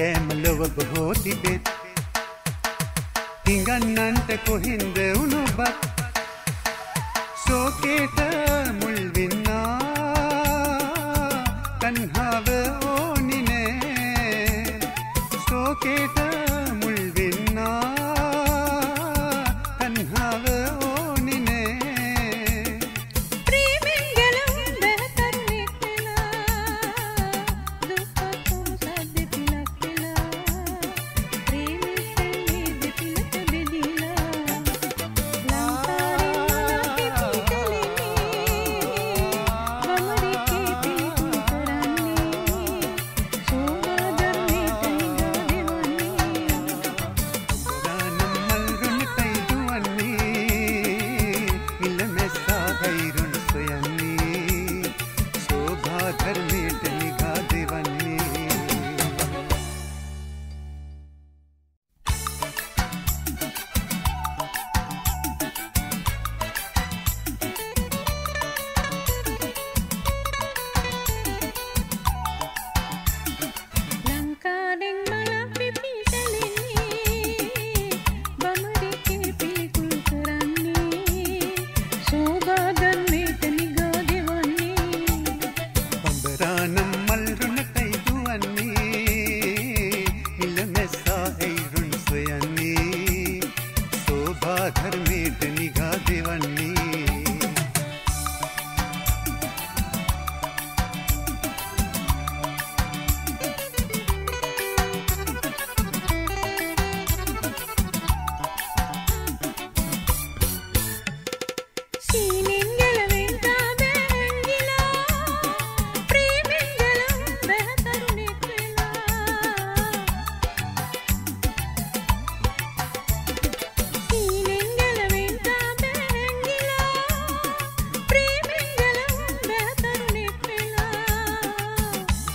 කෑම ලොව බොහෝ තිබෙත් හිඟන්නන්ට කොහින්ද වුණොබත්? සෝකේට මුල්වෙන්නා තන්හාව ඕනිනෑ සෝකේට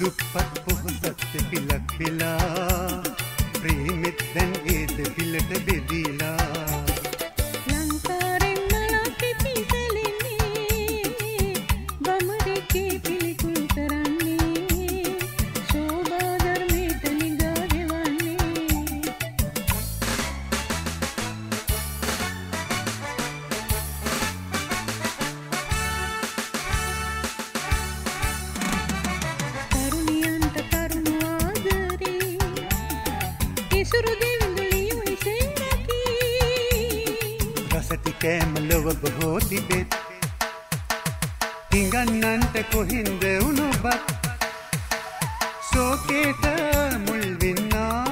දුප්පත් පොහොසත් පිලක් පිලා ප්‍රේමෙත් දැන් ඒද පිලට බෙදීලා. හිඟන්නන්ට කොහින්ද වුණුබත්? සෝකේට මුල්වින්නා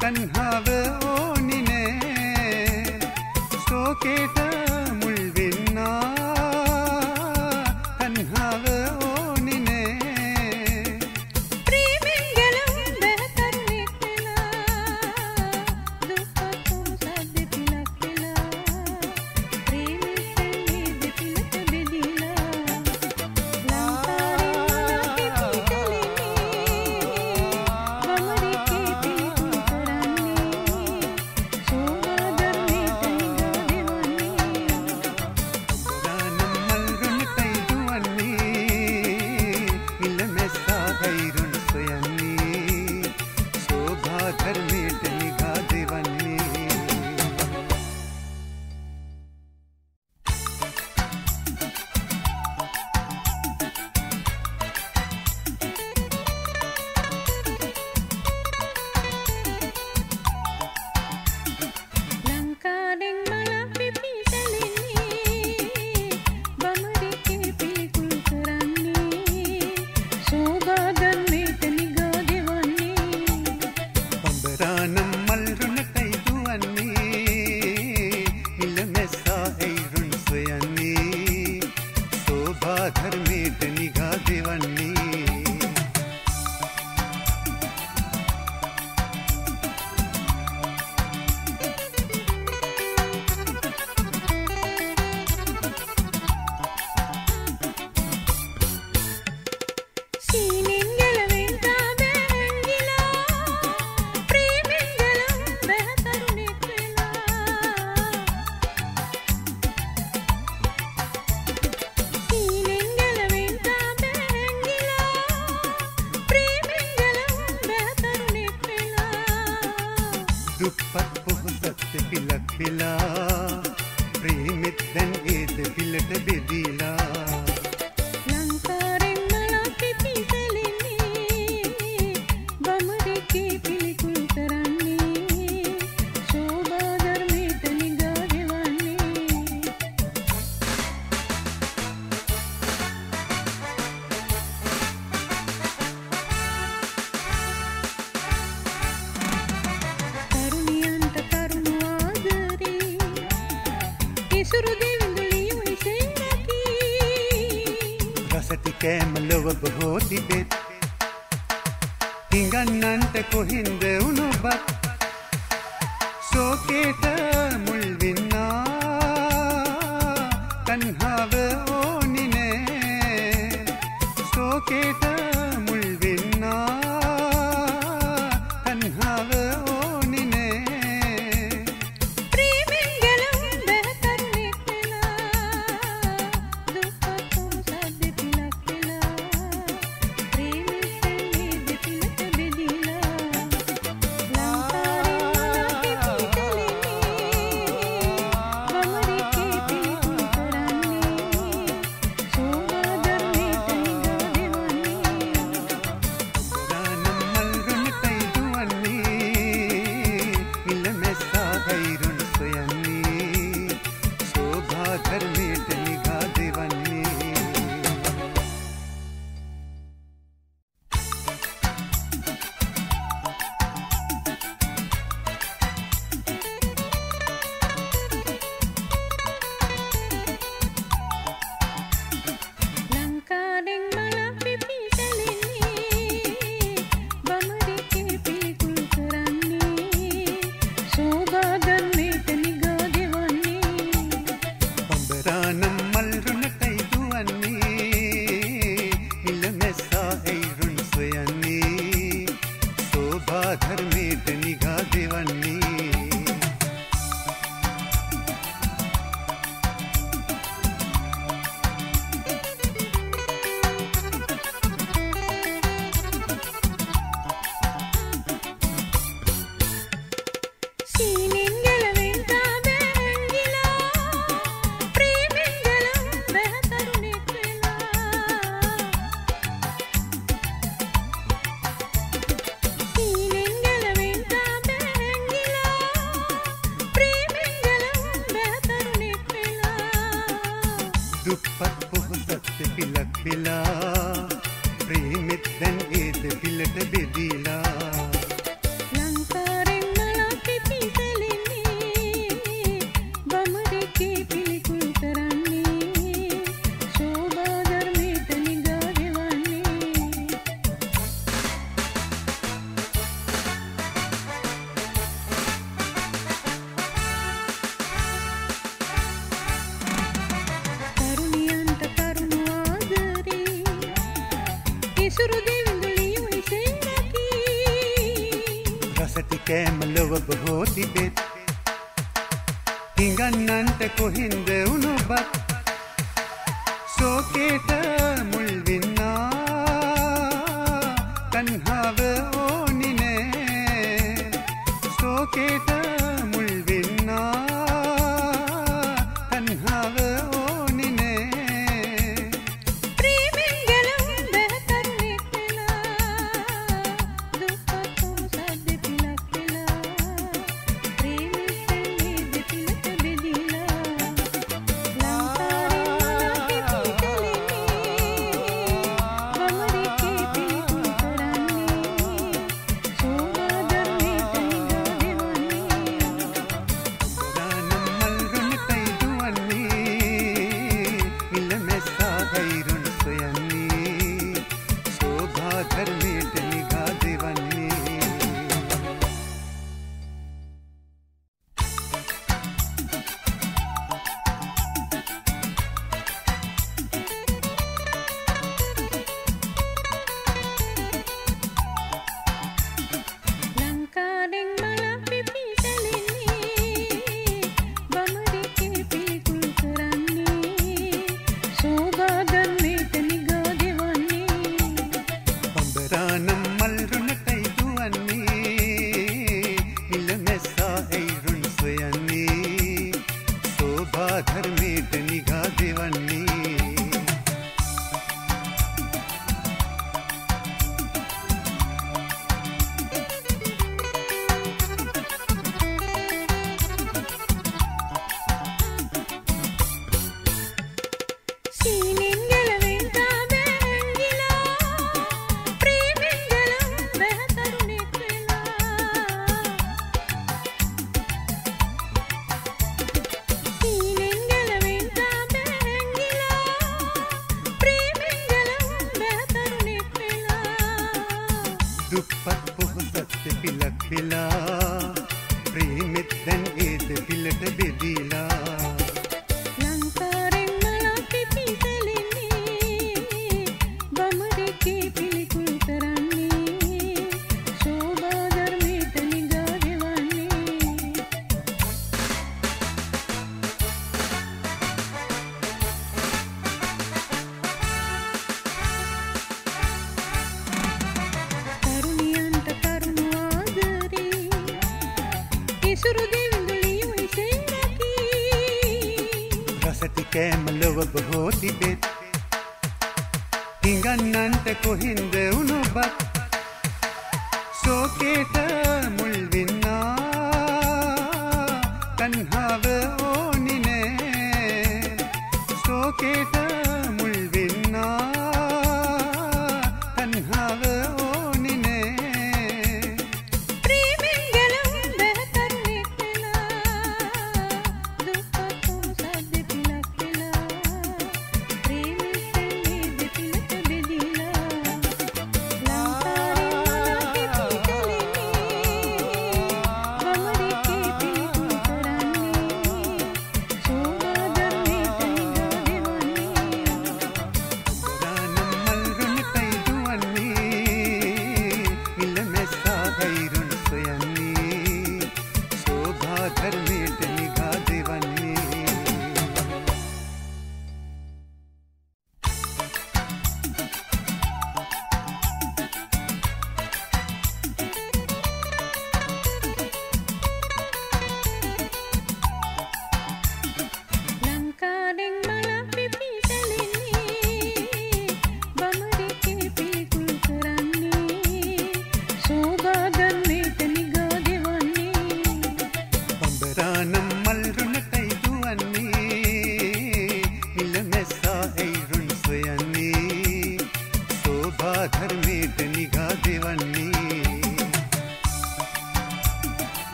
තන්හාව ඕනිනේ සෝකේට ಹೆಸರು ದಿಂಗುಳಿಯು ಹೆಸರಕಿ ರಸತಿಕೆ ಮಲ್ಲೊಬ್ಬ ಹೋದಿದೆ. ಹಿಂಗನ್ನಂತ ಕೊಹಿಂದ ಉನೊಬ್ಬ ಸೋಕೇತ ಮುಳ್ವಿನ್ನ. ತನ್ಹಾವ ಓನಿನೆ ಸೋಕೇತ අපත් පොහොසත් පිලක් පිලා ප්‍රේමෙත් දැන් ඒද පිලට බෙදීලා.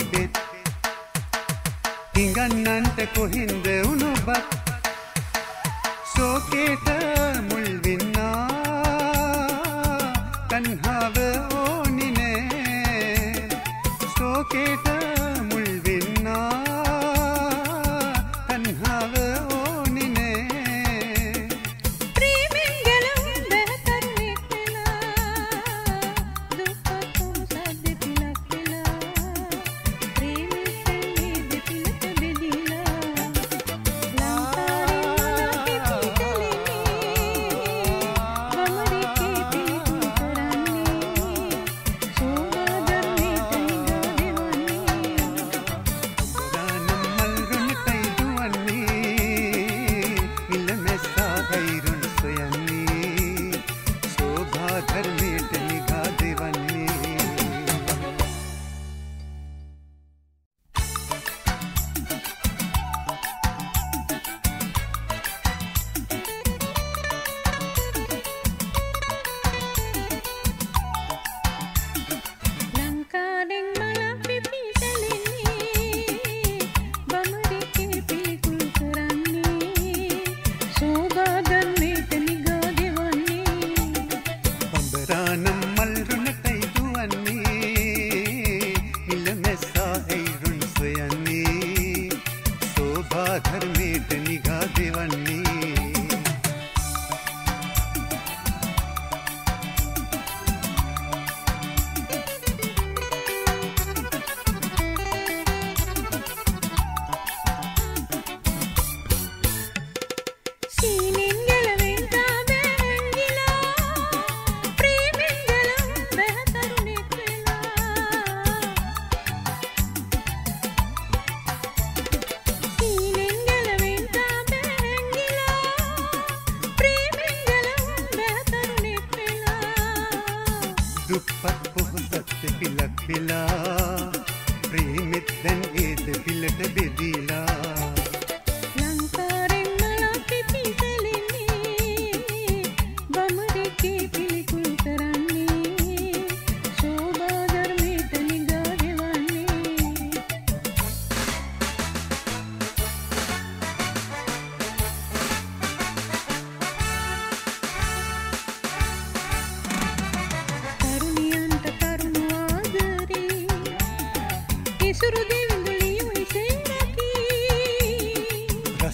තිබෙත්. හිඟන්නන්ට කොහෙන්ද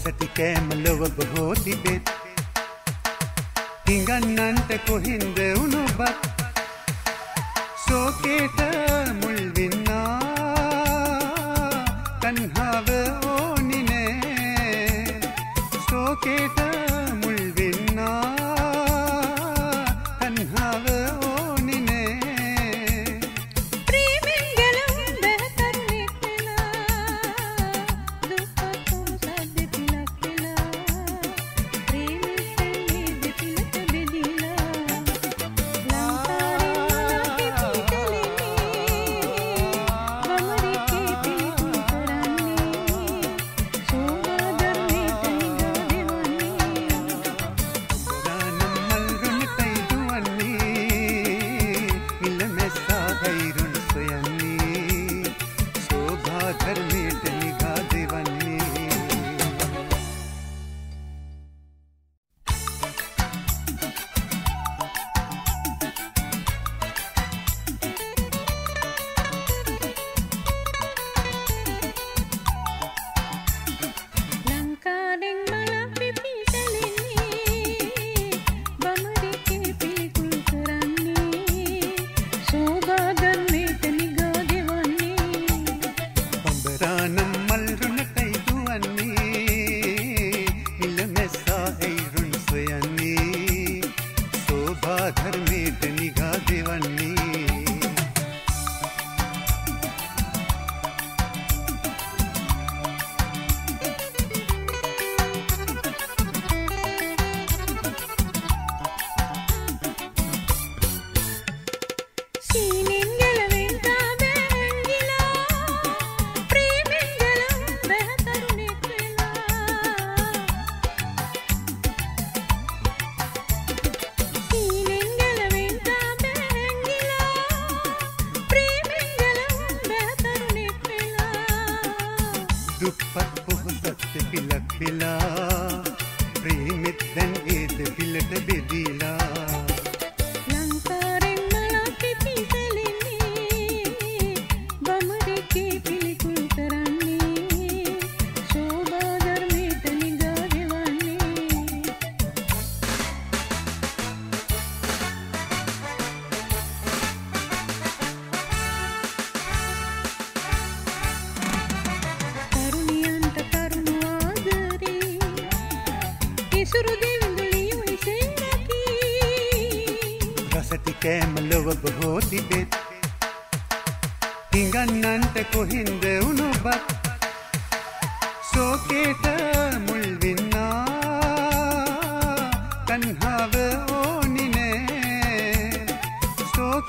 සැති කෑම ලොව බොහෝ තිබෙත් හිඟන්නන්ට කොහින්ද වුණුබත්? සෝකේට මුල්වෙන්නා තන්හාව ඕනිනේ සෝකේට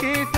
के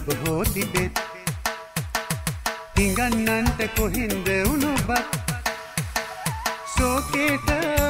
බොහෝ තිබෙත් හිඟන්නන්ට කොහින්ද උනුබත් සෝකේට